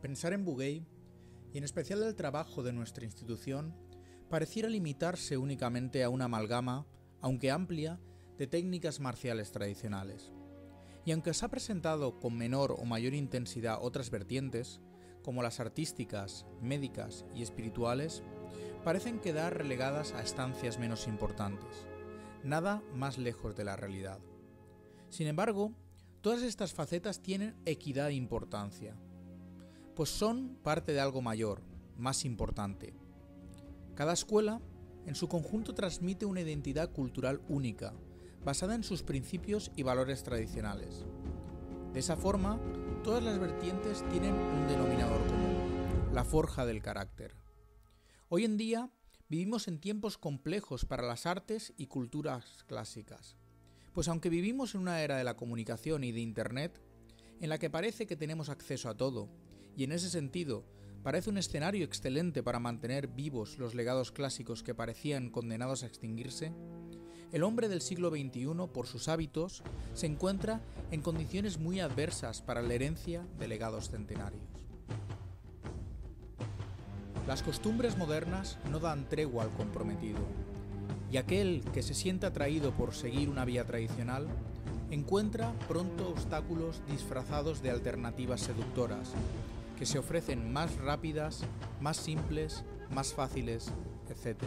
Pensar en Bugey, y en especial el trabajo de nuestra institución, pareciera limitarse únicamente a una amalgama, aunque amplia, de técnicas marciales tradicionales. Y aunque se ha presentado con menor o mayor intensidad otras vertientes, como las artísticas, médicas y espirituales, parecen quedar relegadas a estancias menos importantes, nada más lejos de la realidad. Sin embargo, todas estas facetas tienen equidad e importancia, pues son parte de algo mayor, más importante. Cada escuela, en su conjunto, transmite una identidad cultural única, basada en sus principios y valores tradicionales. De esa forma, todas las vertientes tienen un denominador común, la forja del carácter. Hoy en día vivimos en tiempos complejos para las artes y culturas clásicas, pues aunque vivimos en una era de la comunicación y de Internet, en la que parece que tenemos acceso a todo, y en ese sentido parece un escenario excelente para mantener vivos los legados clásicos que parecían condenados a extinguirse, el hombre del siglo XXI, por sus hábitos, se encuentra en condiciones muy adversas para la herencia de legados centenarios. Las costumbres modernas no dan tregua al comprometido, y aquel que se siente atraído por seguir una vía tradicional encuentra pronto obstáculos disfrazados de alternativas seductoras, que se ofrecen más rápidas, más simples, más fáciles, etc.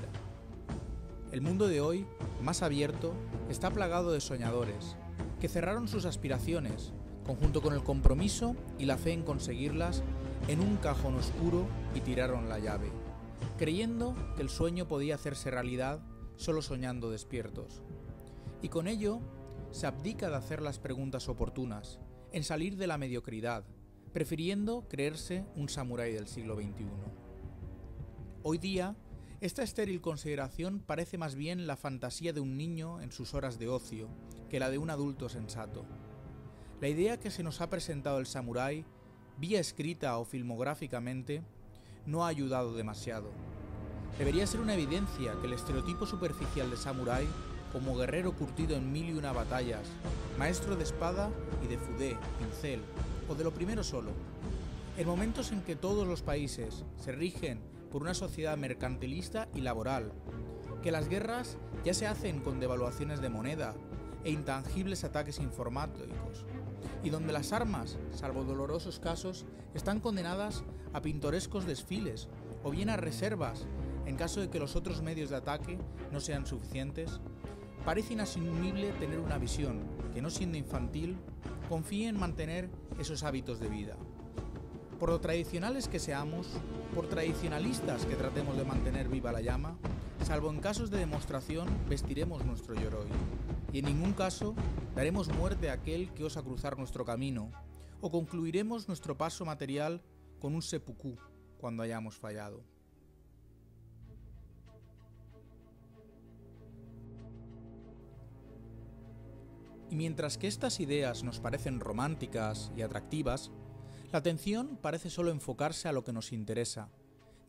El mundo de hoy, más abierto, está plagado de soñadores, que cerraron sus aspiraciones, conjunto con el compromiso y la fe en conseguirlas, en un cajón oscuro y tiraron la llave, creyendo que el sueño podía hacerse realidad solo soñando despiertos. Y con ello, se abdica de hacer las preguntas oportunas, en salir de la mediocridad, prefiriendo creerse un samurái del siglo XXI. Hoy día, esta estéril consideración parece más bien la fantasía de un niño en sus horas de ocio que la de un adulto sensato. La idea que se nos ha presentado el samurái, vía escrita o filmográficamente, no ha ayudado demasiado. Debería ser una evidencia que el estereotipo superficial de samurái, como guerrero curtido en mil y una batallas, maestro de espada y de fudé, pincel, de lo primero solo. En momentos en que todos los países se rigen por una sociedad mercantilista y laboral, que las guerras ya se hacen con devaluaciones de moneda e intangibles ataques informáticos, y donde las armas, salvo dolorosos casos, están condenadas a pintorescos desfiles o bien a reservas en caso de que los otros medios de ataque no sean suficientes, parece inasumible tener una visión que, no siendo infantil, confíe en mantener esos hábitos de vida. Por lo tradicionales que seamos, por tradicionalistas que tratemos de mantener viva la llama, salvo en casos de demostración, vestiremos nuestro yoroi, y en ningún caso daremos muerte a aquel que osa cruzar nuestro camino, o concluiremos nuestro paso material con un seppuku cuando hayamos fallado. Y mientras que estas ideas nos parecen románticas y atractivas, la atención parece solo enfocarse a lo que nos interesa,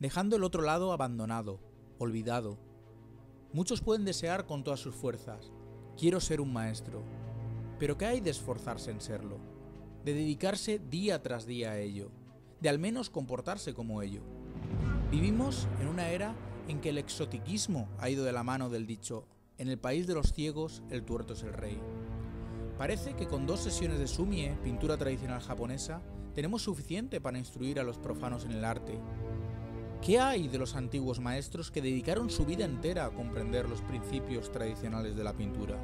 dejando el otro lado abandonado, olvidado. Muchos pueden desear con todas sus fuerzas, quiero ser un maestro, pero ¿qué hay de esforzarse en serlo? De dedicarse día tras día a ello, de al menos comportarse como ello. Vivimos en una era en que el exotiquismo ha ido de la mano del dicho, en el país de los ciegos el tuerto es el rey. Parece que con dos sesiones de sumie, pintura tradicional japonesa, tenemos suficiente para instruir a los profanos en el arte. ¿Qué hay de los antiguos maestros que dedicaron su vida entera a comprender los principios tradicionales de la pintura?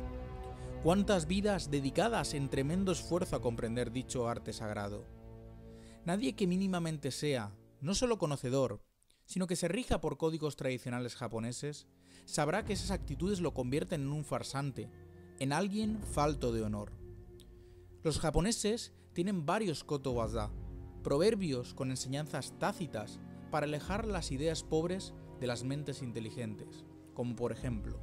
¿Cuántas vidas dedicadas en tremendo esfuerzo a comprender dicho arte sagrado? Nadie que mínimamente sea, no solo conocedor, sino que se rija por códigos tradicionales japoneses, sabrá que esas actitudes lo convierten en un farsante, en alguien falto de honor. Los japoneses tienen varios koto waza, proverbios con enseñanzas tácitas para alejar las ideas pobres de las mentes inteligentes, como por ejemplo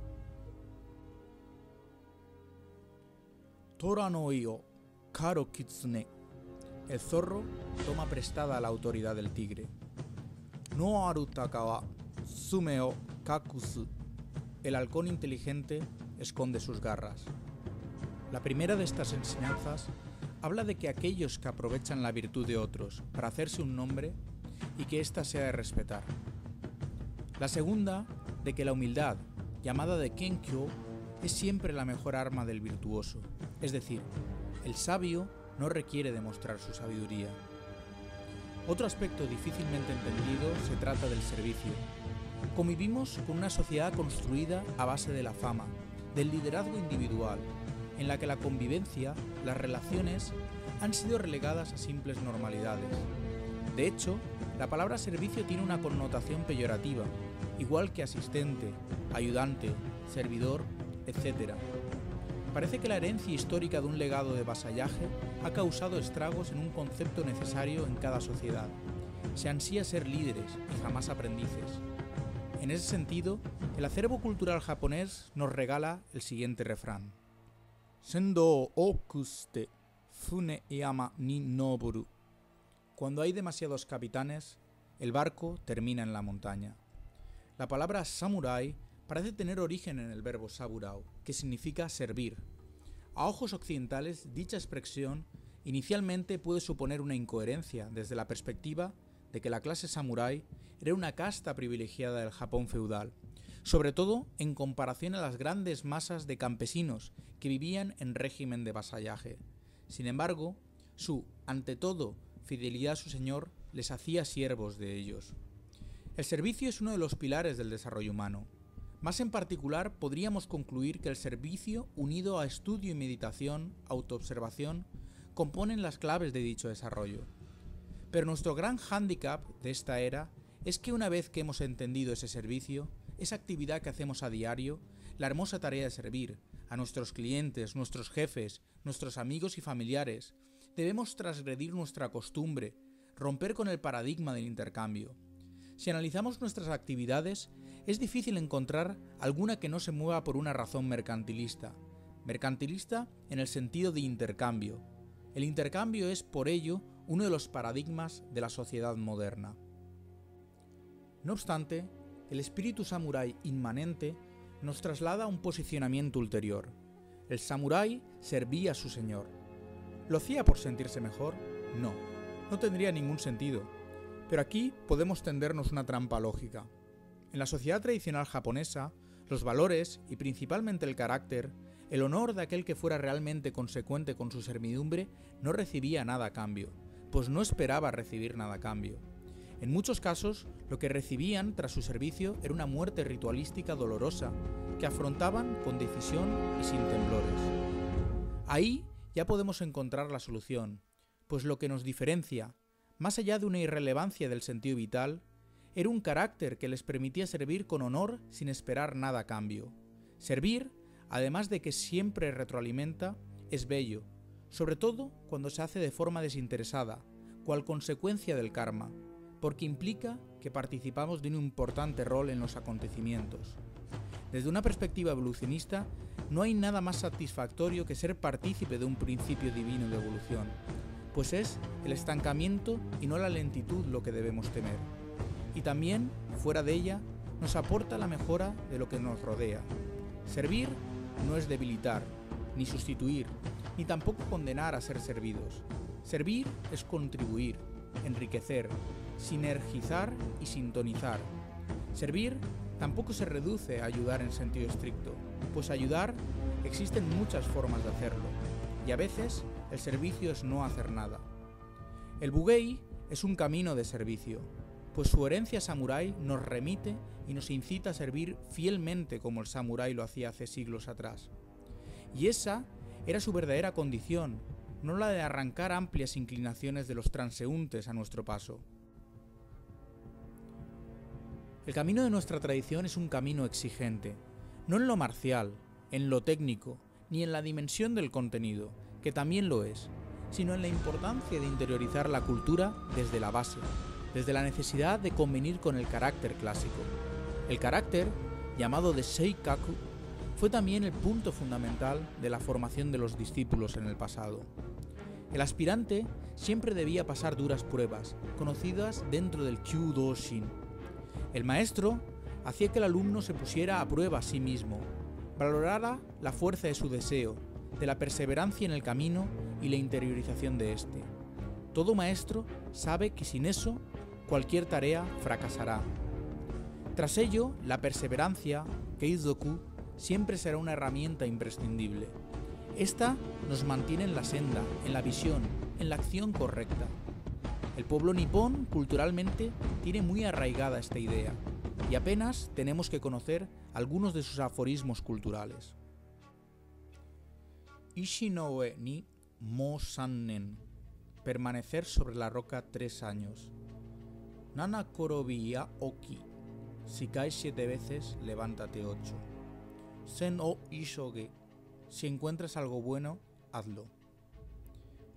Tora no karo kitsune. El zorro toma prestada la autoridad del tigre. No aru takawa, sumeo kakusu. El halcón inteligente esconde sus garras. La primera de estas enseñanzas habla de que aquellos que aprovechan la virtud de otros para hacerse un nombre y que ésta sea de respetar. La segunda, de que la humildad, llamada de Kenkyo, es siempre la mejor arma del virtuoso, es decir, el sabio no requiere demostrar su sabiduría. Otro aspecto difícilmente entendido se trata del servicio. Convivimos con una sociedad construida a base de la fama, del liderazgo individual, en la que la convivencia, las relaciones, han sido relegadas a simples normalidades. De hecho, la palabra servicio tiene una connotación peyorativa, igual que asistente, ayudante, servidor, etc. Parece que la herencia histórica de un legado de vasallaje ha causado estragos en un concepto necesario en cada sociedad. Se ansía ser líderes y jamás aprendices. En ese sentido, el acervo cultural japonés nos regala el siguiente refrán. Sendo okuste fune yama ni noboru. Cuando hay demasiados capitanes, el barco termina en la montaña. La palabra samurai parece tener origen en el verbo saburao, que significa servir. A ojos occidentales, dicha expresión inicialmente puede suponer una incoherencia desde la perspectiva de que la clase samurái era una casta privilegiada del Japón feudal, sobre todo en comparación a las grandes masas de campesinos que vivían en régimen de vasallaje. Sin embargo, su, ante todo, fidelidad a su señor les hacía siervos de ellos. El servicio es uno de los pilares del desarrollo humano. Más en particular, podríamos concluir que el servicio, unido a estudio y meditación, autoobservación, componen las claves de dicho desarrollo. Pero nuestro gran hándicap de esta era es que una vez que hemos entendido ese servicio, esa actividad que hacemos a diario, la hermosa tarea de servir a nuestros clientes, nuestros jefes, nuestros amigos y familiares, debemos transgredir nuestra costumbre, romper con el paradigma del intercambio. Si analizamos nuestras actividades, es difícil encontrar alguna que no se mueva por una razón mercantilista. Mercantilista en el sentido de intercambio. El intercambio es, por ello, uno de los paradigmas de la sociedad moderna. No obstante, el espíritu samurái inmanente nos traslada a un posicionamiento ulterior. El samurái servía a su señor. ¿Lo hacía por sentirse mejor? No, no tendría ningún sentido. Pero aquí podemos tendernos una trampa lógica. En la sociedad tradicional japonesa, los valores, y principalmente el carácter, el honor de aquel que fuera realmente consecuente con su servidumbre, no recibía nada a cambio, pues no esperaba recibir nada a cambio. En muchos casos, lo que recibían tras su servicio era una muerte ritualística dolorosa, que afrontaban con decisión y sin temblores. Ahí ya podemos encontrar la solución, pues lo que nos diferencia, más allá de una irrelevancia del sentido vital, era un carácter que les permitía servir con honor sin esperar nada a cambio. Servir, además de que siempre retroalimenta, es bello, sobre todo cuando se hace de forma desinteresada, cual consecuencia del karma, porque implica que participamos de un importante rol en los acontecimientos. Desde una perspectiva evolucionista, no hay nada más satisfactorio que ser partícipe de un principio divino de evolución, pues es el estancamiento y no la lentitud lo que debemos temer. Y también, fuera de ella, nos aporta la mejora de lo que nos rodea. Servir no es debilitar, ni sustituir, ni tampoco condenar a ser servidos. Servir es contribuir, enriquecer, sinergizar y sintonizar. Servir tampoco se reduce a ayudar en sentido estricto, pues ayudar existen muchas formas de hacerlo, y a veces el servicio es no hacer nada. El Bugei es un camino de servicio, pues su herencia samurái nos remite y nos incita a servir fielmente como el samurái lo hacía hace siglos atrás. Y esa era su verdadera condición, no la de arrancar amplias inclinaciones de los transeúntes a nuestro paso. El camino de nuestra tradición es un camino exigente, no en lo marcial, en lo técnico, ni en la dimensión del contenido, que también lo es, sino en la importancia de interiorizar la cultura desde la base, desde la necesidad de convenir con el carácter clásico. El carácter, llamado de Seikaku, fue también el punto fundamental de la formación de los discípulos en el pasado. El aspirante siempre debía pasar duras pruebas, conocidas dentro del Kyudoshin, el maestro hacía que el alumno se pusiera a prueba a sí mismo, valorara la fuerza de su deseo, de la perseverancia en el camino y la interiorización de éste. Todo maestro sabe que sin eso cualquier tarea fracasará. Tras ello, la perseverancia, Keizoku, siempre será una herramienta imprescindible. Esta nos mantiene en la senda, en la visión, en la acción correcta. El pueblo nipón culturalmente tiene muy arraigada esta idea y apenas tenemos que conocer algunos de sus aforismos culturales. Ishinoe ni mo sannen, permanecer sobre la roca tres años. Nana korobia oki, si caes siete veces, levántate ocho. Sen o ishoge, si encuentras algo bueno, hazlo.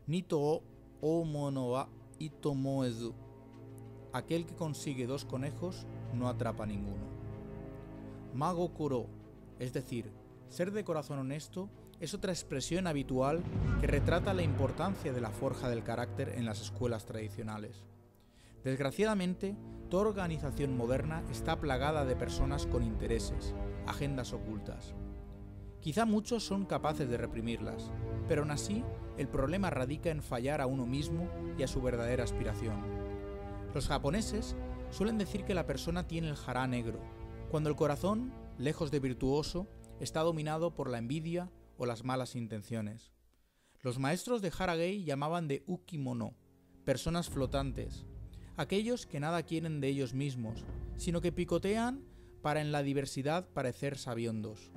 Nito o mono wa itomoezu, aquel que consigue dos conejos no atrapa ninguno. Mago Kuro, es decir, ser de corazón honesto, es otra expresión habitual que retrata la importancia de la forja del carácter en las escuelas tradicionales. Desgraciadamente, toda organización moderna está plagada de personas con intereses, agendas ocultas. Quizá muchos son capaces de reprimirlas, pero aún así el problema radica en fallar a uno mismo y a su verdadera aspiración. Los japoneses suelen decir que la persona tiene el jará negro, cuando el corazón, lejos de virtuoso, está dominado por la envidia o las malas intenciones. Los maestros de Haragei llamaban de ukimono, personas flotantes, aquellos que nada quieren de ellos mismos, sino que picotean para en la diversidad parecer sabiondos.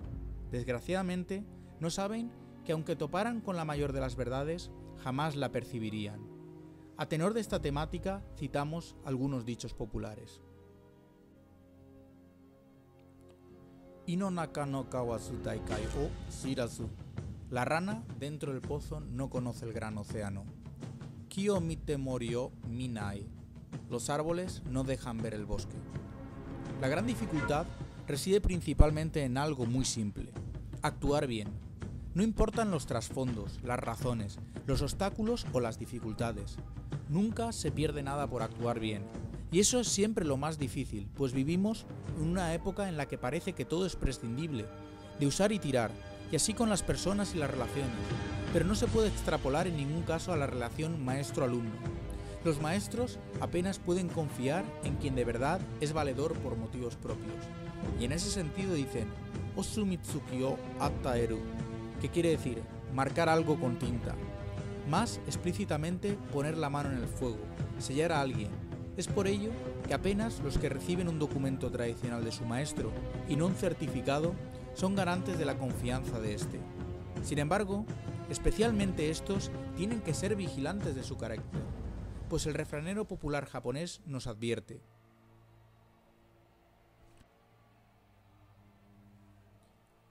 Desgraciadamente, no saben que aunque toparan con la mayor de las verdades, jamás la percibirían. A tenor de esta temática, citamos algunos dichos populares. Inonaka no kawasu taikai o shirazu. La rana dentro del pozo no conoce el gran océano. Kyo mite morio minai. Los árboles no dejan ver el bosque. La gran dificultad reside principalmente en algo muy simple, actuar bien. No importan los trasfondos, las razones, los obstáculos o las dificultades. Nunca se pierde nada por actuar bien, y eso es siempre lo más difícil, pues vivimos en una época en la que parece que todo es prescindible, de usar y tirar, y así con las personas y las relaciones, pero no se puede extrapolar en ningún caso a la relación maestro-alumno. Los maestros apenas pueden confiar en quien de verdad es valedor por motivos propios, y en ese sentido dicen Osumitsuki o Ataeru, que quiere decir marcar algo con tinta, más explícitamente poner la mano en el fuego, sellar a alguien, es por ello que apenas los que reciben un documento tradicional de su maestro y no un certificado son garantes de la confianza de éste. Sin embargo, especialmente estos tienen que ser vigilantes de su carácter, pues el refranero popular japonés nos advierte.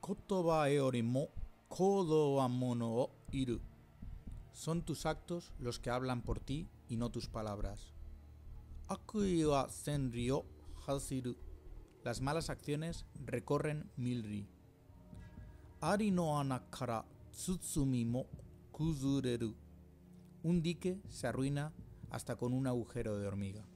Kotoba eorimo kodo wa mono o iru. Son tus actos los que hablan por ti y no tus palabras. Akui wa senri o hasiru. Las malas acciones recorren mil ri. Ari no ana kara tsutsumi mo kuzureru. Un dique se arruina hasta con un agujero de hormiga.